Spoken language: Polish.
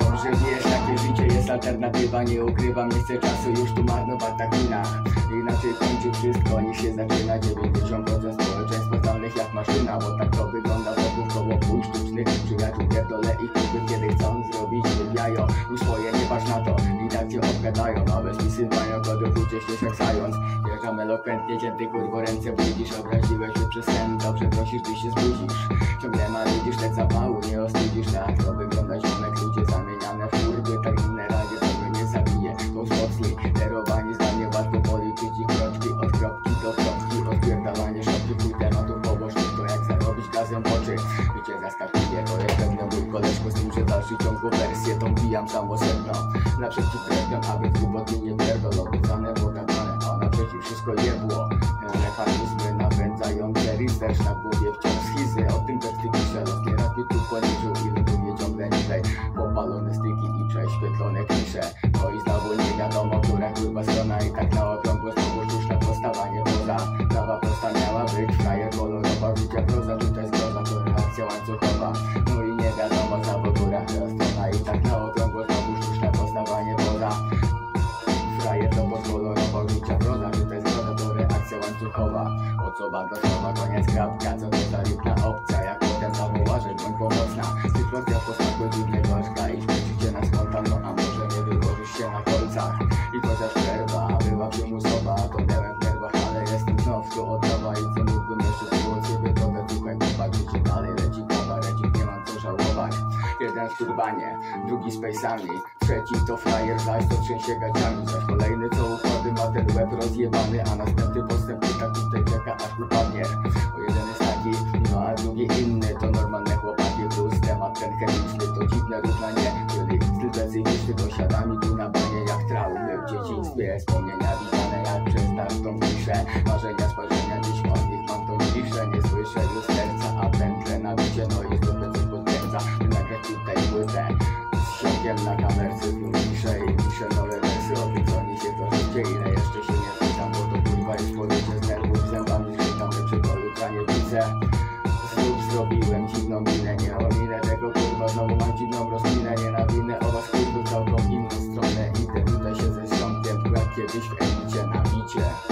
Dobrze wiesz, takie życie jest alternatywa Nie ukrywam, nie chcę czasu już tu marnować na chwila Inaczej kończy wszystko, niż się zaczyna 90% społeczeństwa znanych jak maszyna Bo tak to wygląda wokół koło pół sztucznych przyjaciół Pierdolę ich kuby cię obgadają A bez pisywania kodów uciekniesz jak zając Wjeżdżam elokwentnie, cię ty kurwo ręce budzisz Obraziłeś się przez sen, dobrze prosisz, ty się zbudzisz. Ciągle ma widzisz te zapału, nie ostudzisz Tak to wygląda ciągu wersję tą bijam samosedno Naprzeciw treściom, aby głupotnie nie pierdol Obiecane, podane, a naprzeciw wszystko jebło Mechanizmy napędzające research na głowie wciąż schizy. O tym teksty piszę, rozbieram tu poniżył i lubię ciągle niżej Popalone styki i prześwietlone klisze. No i znowu nie wiadomo, która kurwa strona I tak na okrągło znowu sztuczne postawanie poza Prawa prosta miała być, frajer kolorowa Życia proza, czy to jest groza, to reakcja łańcuchowa Osoba do słowa, koniec kropka Co to za lipna opcja, jak potem zawoła, że bądź pomocna Sytuacja po smaku dziwnego ażka I śmiercicie na spontan, no a może nie wyłożysz się na kolcach. I chociaż przerwa była przymusowa To miałem w nerwach, ale jestem znów tu od nowa I co mógłbym jeszcze było ciebie trochę Słuchaj, chłopak, życie dalej leci kabarecik Nie mam co żałować. Jeden w turbanie, drugi z pejsami Trzeci to frajer, zaś to trzęsie gaciami. Zaś kolejny co układy ma ten łeb rozjebany A następny postęp tak tutaj To dziwne równanie, czyli styl specyficzny To siadami tu na banie jak traumy w dzieciństwie Wspomnienia widziane jak przez tartą piszę Marzenia, spojrzenia, dziś od nich mam to ciszę. Nie słyszę już serca, a pętle na bicie. No i zdrowie coś podkręca, nagrać tutaj płytę z siąkiem na kamerce. Film piszę i piszę nowe wersy O tym co mi się to życie, ile jeszcze się nie pytam Bo to kurwa jest powiecie strony Mam dziwną rozpinanie na winę oraz kurwy całką inną stronę Idę, tutaj się ze skąpkiem, jak kiedyś w elicie na micie